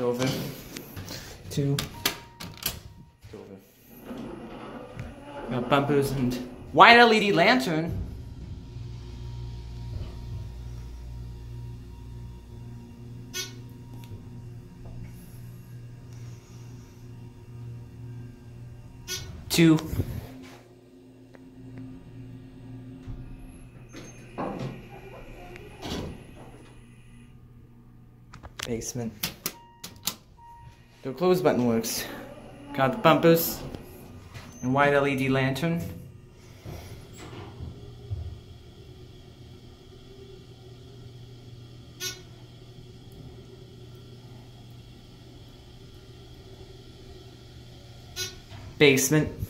over. Two. Over. Got bumpers and white LED lantern. Two. Basement. The close button works. Got the bumpers and white LED lantern. Basement.